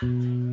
hmm